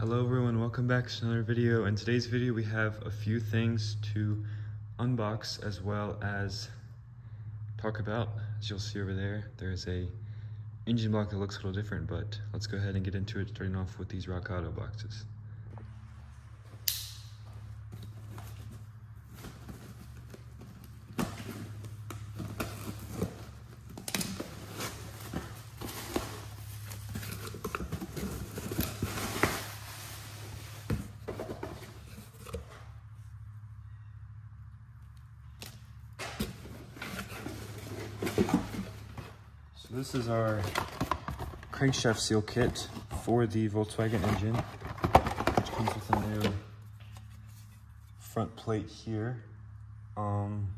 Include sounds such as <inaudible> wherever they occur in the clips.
Hello everyone, welcome back to another video. In today's video we have a few things to unbox as well as talk about. As you'll see over there, there's a engine block that looks a little different, but let's go ahead and get into it starting off with these Rock Auto boxes. So this is our crankshaft seal kit for the Volkswagen engine, which comes with a new front plate here. Um,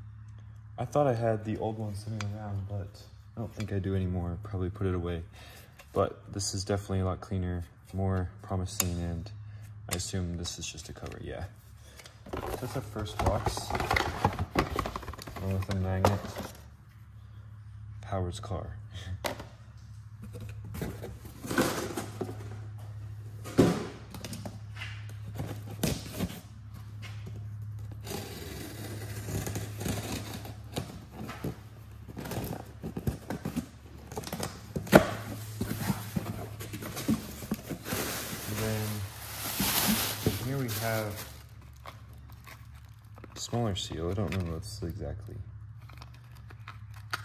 I thought I had the old one sitting around, but I don't think I do anymore. Probably put it away. But this is definitely a lot cleaner, more promising, and I assume this is just a cover, yeah. So that's our first box. One with a magnet. Howard's car. And then here we have smaller seal. I don't remember what's exactly.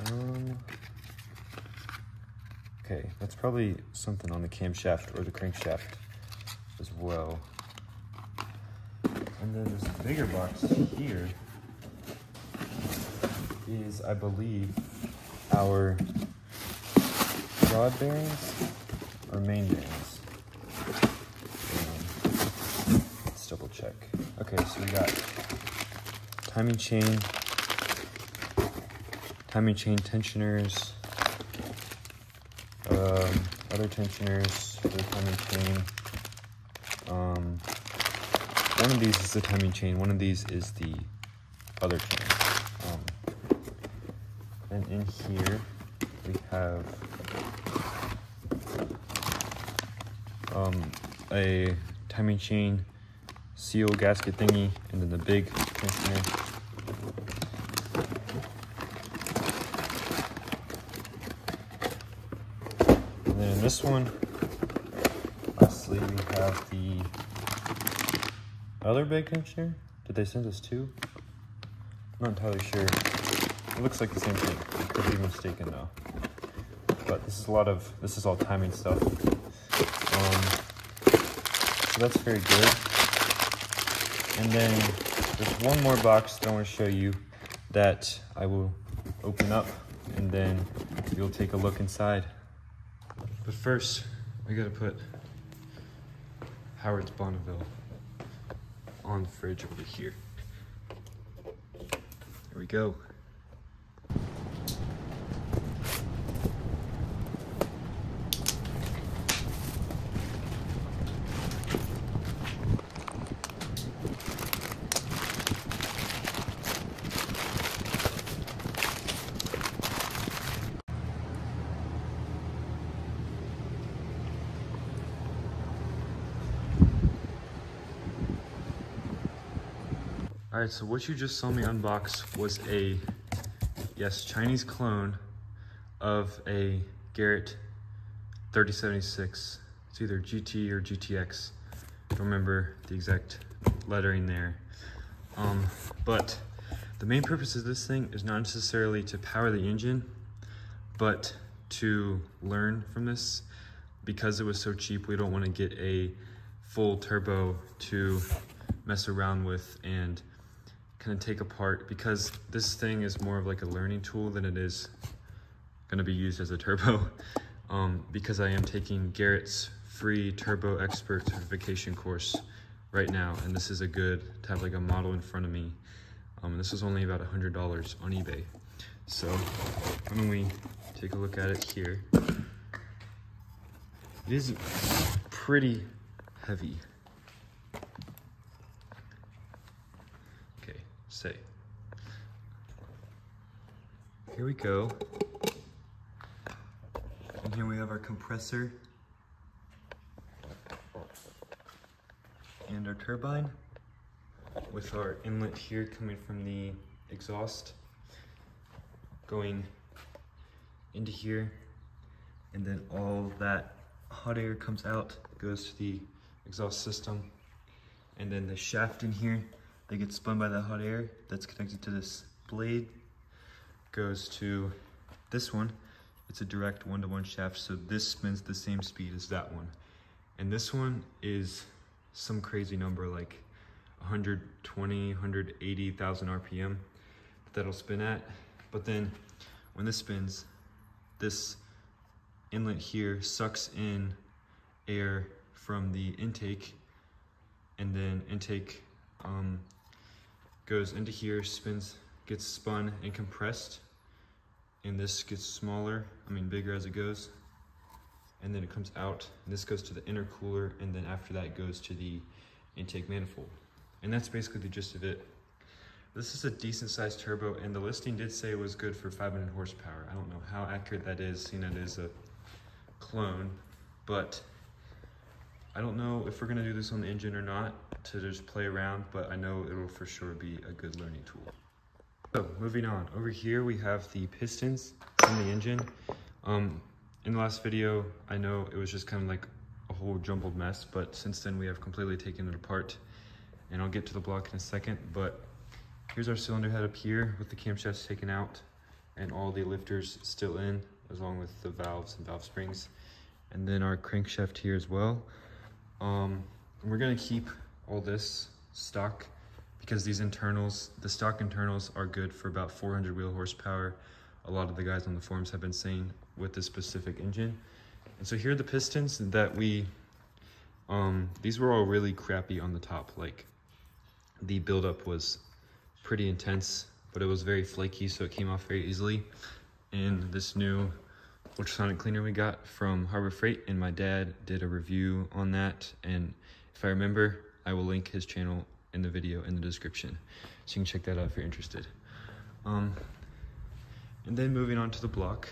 Um, okay, that's probably something on the camshaft or the crankshaft as well. And then this bigger box here is, I believe, our rod bearings or main bearings. Um, let's double check. Okay, so we got timing chain, timing chain tensioners, other tensioners for the timing chain. Um, one of these is the timing chain, one of these is the other chain. Um, and in here we have um, a timing chain seal gasket thingy and then the big tensioner. And then this one, lastly, we have the other big tensioner. Did they send us two? I'm not entirely sure. It looks like the same thing. I could be mistaken though. But this is a lot of, this is all timing stuff. Um, so that's very good. And then there's one more box that I want to show you that I will open up and then you'll take a look inside. But first, we gotta put Howard's Bonneville on the fridge over here. There we go. All right, so what you just saw me unbox was a, yes, Chinese clone of a Garrett 3076. It's either GT or GTX. Don't remember the exact lettering there. Um, but the main purpose of this thing is not necessarily to power the engine, but to learn from this. Because it was so cheap, we don't want to get a full turbo to mess around with and kind of take apart because this thing is more of like a learning tool than it is going to be used as a turbo. <laughs> Um, because I am taking Garrett's free turbo expert certification course right now and this is a good to have like a model in front of me. Um, and this is only about a hundred dollars on eBay. So when we take a look at it here? It is pretty heavy Okay, say. Here we go. And here we have our compressor. and our turbine with our inlet here coming from the exhaust going into here and then all that hot air comes out goes to the exhaust system and then the shaft in here that gets spun by the hot air that's connected to this blade. Goes to this one. It's a direct one-to-one -one shaft so this spins the same speed as that one. And this one is some crazy number like 120 180,000 RPM that'll spin at. But then when this spins this inlet here sucks in air from the intake and then intake um, goes into here spins gets spun and compressed. And this gets smaller I mean bigger as it goes. And then it comes out and this goes to the intercooler and then after that goes to the intake manifold. And that's basically the gist of it. This is a decent sized turbo and the listing did say it was good for 500 horsepower. I don't know how accurate that is seeing that it is a clone but i don't know if we're to do this on the engine or not to just play around but i know it'll for sure be a good learning tool so moving on over here we have the pistons from the engine um, in the last video, I know it was just kind of like a whole jumbled mess, but since then we have completely taken it apart and I'll get to the block in a second, but here's our cylinder head up here with the camshafts taken out and all the lifters still in, along with the valves and valve springs. And then our crankshaft here as well. Um, we're gonna keep all this stock because these internals, the stock internals are good for about 400 wheel horsepower. A lot of the guys on the forums have been saying with this specific engine. And so here are the pistons that we, um, these were all really crappy on the top. Like the buildup was pretty intense, but it was very flaky, so it came off very easily. And this new ultrasonic cleaner we got from Harbor Freight, and my dad did a review on that. And if I remember, I will link his channel in the video in the description. So you can check that out if you're interested. Um, and then moving on to the block.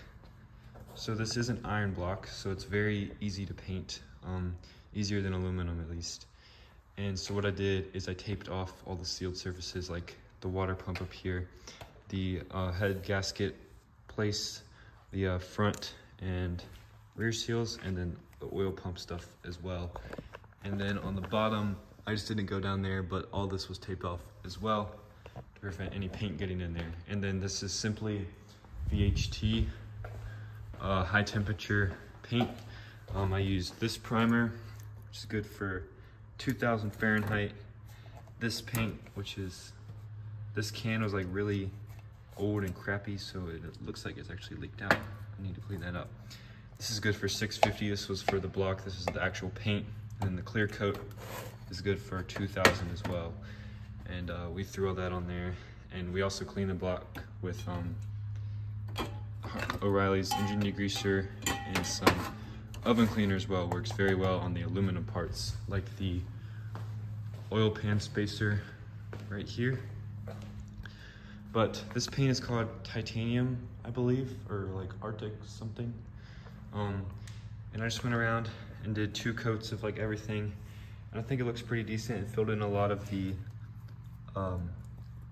So this is an iron block, so it's very easy to paint, um, easier than aluminum at least. And so what I did is I taped off all the sealed surfaces like the water pump up here, the uh, head gasket place, the uh, front and rear seals, and then the oil pump stuff as well. And then on the bottom, I just didn't go down there, but all this was taped off as well to prevent any paint getting in there. And then this is simply VHT uh, high temperature paint. Um, I used this primer, which is good for 2000 Fahrenheit. This paint, which is, this can was like really old and crappy, so it, looks like it's actually leaked out. I need to clean that up. This is good for 650. This was for the block. This is the actual paint. And then the clear coat is good for 2000 as well. And uh, we threw all that on there. And we also cleaned the block with um, O'Reilly's engine degreaser and some oven cleaner as well. Works very well on the aluminum parts, like the oil pan spacer right here. But this paint is called titanium, I believe, or like Arctic something. Um, and I just went around and did two coats of like everything. And I think it looks pretty decent. It filled in a lot of the um,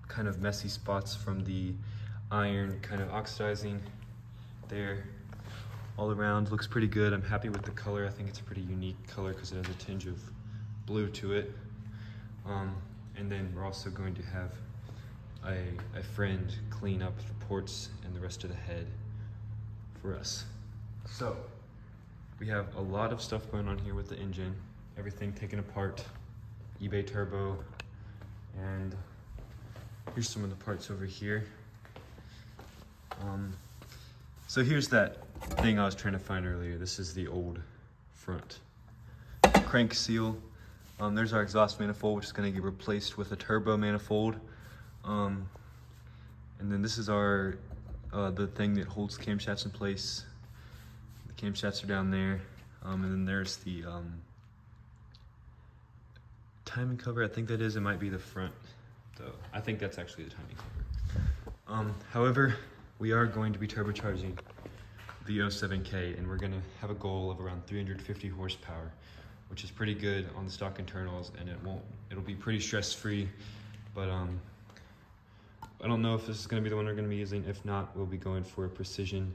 kind of messy spots from the iron kind of oxidizing there all around looks pretty good i'm happy with the color i think it's a pretty unique color because it has a tinge of blue to it um, and then we're also going to have a friend clean up the ports and the rest of the head for us so we have a lot of stuff going on here with the engine everything taken apart ebay turbo and here's some of the parts over here um, so here's that thing I was trying to find earlier. This is the old front crank seal. Um, there's our exhaust manifold, which is going to get replaced with a turbo manifold. Um, and then this is our uh, the thing that holds camshafts in place. The camshafts are down there. Um, and then there's the um, timing cover. I think that is. It might be the front, though. I think that's actually the timing cover. Um, however, we are going to be turbocharging the 07K and we're gonna have a goal of around 350 horsepower, which is pretty good on the stock internals, and it won't. It'll be pretty stress-free, but um, I don't know if this is going to be the one we're going to be using. If not, we'll be going for a Precision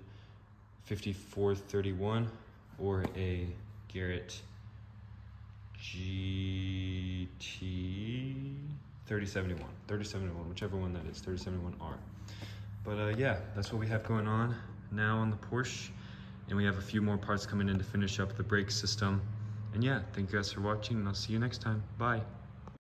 5431 or a Garrett GT 3071, 3071, whichever one that is, 3071R. But uh, yeah, that's what we have going on now on the Porsche. And we have a few more parts coming in to finish up the brake system. And yeah, thank you guys for watching and I'll see you next time. Bye.